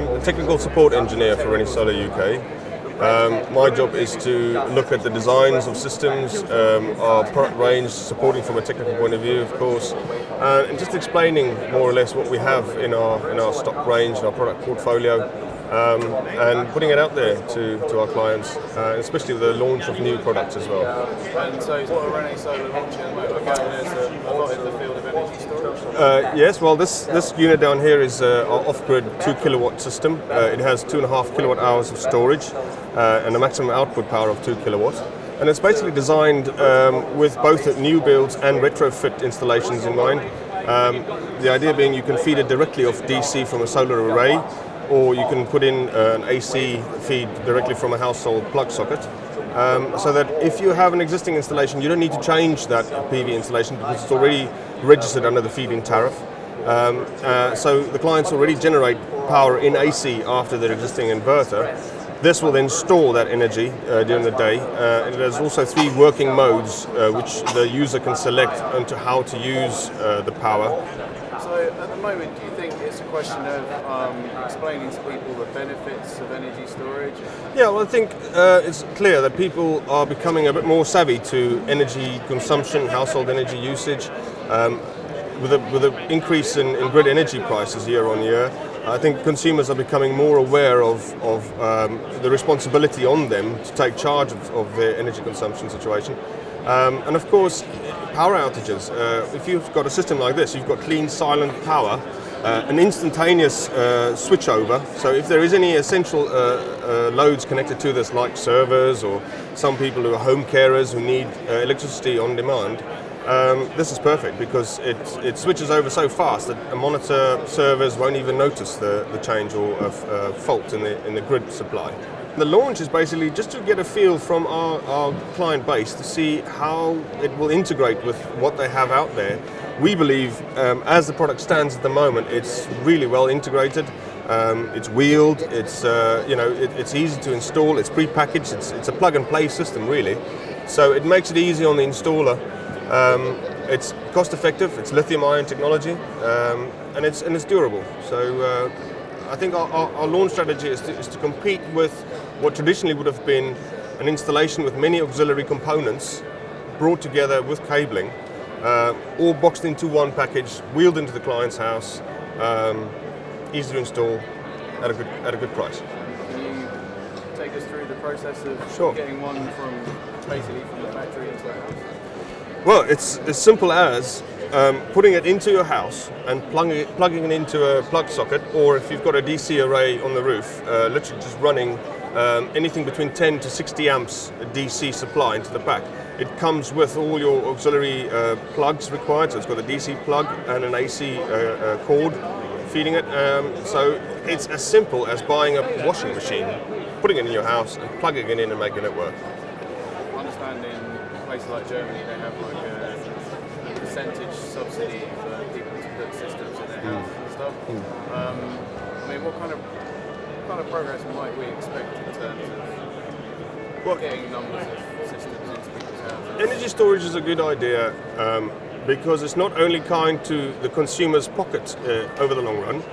I'm a technical support engineer for ReneSola UK. Um, my job is to look at the designs of systems, um, our product range, supporting from a technical point of view, of course, uh, and just explaining more or less what we have in our in our stock range, our product portfolio, um, and putting it out there to, to our clients, uh, especially with the launch of new products as well. And so, what are ReneSola launching at the moment? A lot in the field of energy storage. Uh, yes, well, this, this unit down here is uh, our off-grid two kilowatt system. Uh, it has two and a half kilowatt hours of storage uh, and a maximum output power of two kilowatts. And it's basically designed um, with both new builds and retrofit installations in mind. Um, the idea being you can feed it directly off DC from a solar array, or you can put in uh, an AC feed directly from a household plug socket. Um, so that if you have an existing installation, you don't need to change that PV installation because it's already registered under the feed-in tariff. Um, uh, so the clients already generate power in AC after their existing inverter. This will then store that energy uh, during the day. Uh, and there's also three working modes uh, which the user can select onto how to use uh, the power. So, at the moment, do you think question of um, explaining to people the benefits of energy storage? Yeah, well, I think uh, it's clear that people are becoming a bit more savvy to energy consumption, household energy usage. Um, with an with a increase in, in grid energy prices year on year, I think consumers are becoming more aware of, of um, the responsibility on them to take charge of, of their energy consumption situation. Um, and of course, power outages. Uh, if you've got a system like this, you've got clean, silent power, uh, an instantaneous uh, switchover. So if there is any essential uh, uh, loads connected to this, like servers or some people who are home carers who need uh, electricity on demand, um, this is perfect because it, it switches over so fast that a monitor servers won't even notice the, the change or fault in the, in the grid supply. The launch is basically just to get a feel from our, our client base to see how it will integrate with what they have out there. We believe, um, as the product stands at the moment, it's really well integrated. Um, it's wheeled. It's uh, you know it, it's easy to install. It's pre-packaged. It's, it's a plug-and-play system really, so it makes it easy on the installer. Um, it's cost effective, it's lithium ion technology, um, and, it's, and it's durable. So uh, I think our, our, our, launch strategy is to, is to compete with what traditionally would have been an installation with many auxiliary components brought together with cabling, uh, all boxed into one package, wheeled into the client's house, um, easy to install at a good, at a good price. Can you take us through the process of sure. getting one from basically from the factory into the house? Well, it's as simple as um, putting it into your house and plugging it, plugging it into a plug socket, or if you've got a DC array on the roof, uh, literally just running um, anything between 10 to 60 amps DC supply into the back. It comes with all your auxiliary uh, plugs required, so it's got a DC plug and an AC uh, uh, cord feeding it. Um, so it's as simple as buying a washing machine, putting it in your house, and plugging it in and making it work. Understanding places like Germany, they have like a percentage subsidy for people to put systems in their house and stuff. Um, I mean, what kind of what kind of progress might we expect in terms of What- getting numbers of systems into people's houses? Energy storage is a good idea um, because it's not only kind to the consumer's pocket uh, over the long run,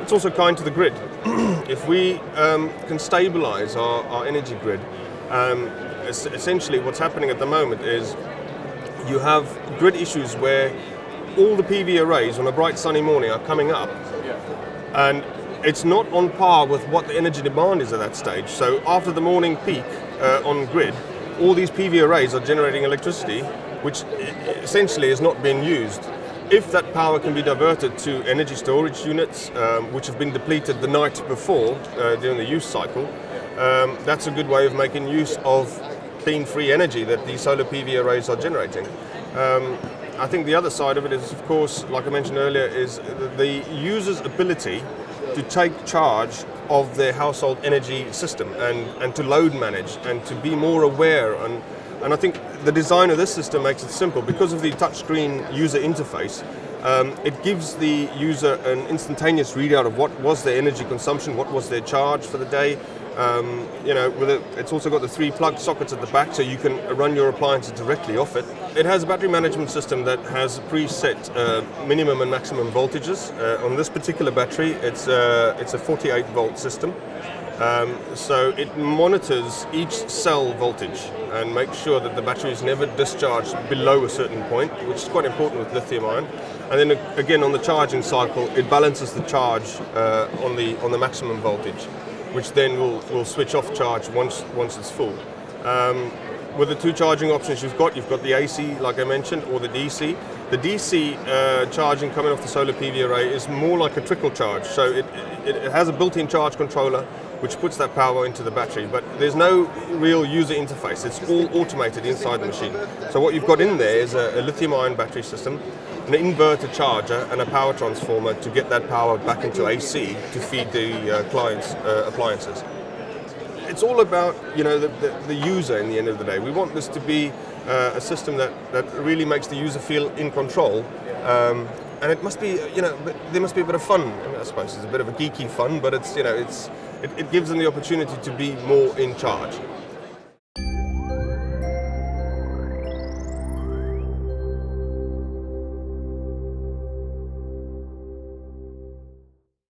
it's also kind to the grid. if we um, can stabilize our, our energy grid, um, es- essentially what's happening at the moment is you have grid issues where all the PV arrays on a bright sunny morning are coming up Yeah. and it's not on par with what the energy demand is at that stage. So after the morning peak uh, on grid, all these PV arrays are generating electricity, which essentially is not being used. If that power can be diverted to energy storage units, um, which have been depleted the night before uh, during the use cycle, um, that's a good way of making use of clean, free energy that these solar PV arrays are generating. Um, I think the other side of it is, of course, like I mentioned earlier, is the- user's ability to take charge of their household energy system and, and to load manage and to be more aware. And, and I think the design of this system makes it simple because of the touchscreen user interface. Um, it gives the user an instantaneous readout of what was their energy consumption, what was their charge for the day. Um, you know, it, it's also got the three plug sockets at the back, so you can run your appliances directly off it. It has a battery management system that has preset uh, minimum and maximum voltages. Uh, on this particular battery, it's uh, it's a 48 volt system. Um, so it monitors each cell voltage and makes sure that the battery is never discharged below a certain point, which is quite important with lithium ion. And then again on the charging cycle, it balances the charge uh, on the on the maximum voltage, which then will, will switch off charge once once it's full. Um, with the two charging options you've got, you've got the AC, like I mentioned, or the DC. The DC uh, charging coming off the solar PV array is more like a trickle charge. So it, it, it has a built-in charge controller which puts that power into the battery. But there's no real user interface. It's all automated inside the machine. So what you've got in there is a, a lithium-ion battery system, an inverter charger, and a power transformer to get that power back into AC to feed the uh, client's uh, appliances. It's all about you know the, the, the, user in the end of the day. We want this to be uh, a system that, that really makes the user feel in control. Um, and it must be, you know, there must be a bit of fun. I suppose it's a bit of a geeky fun, but it's, you know, it's it, it gives them the opportunity to be more in charge.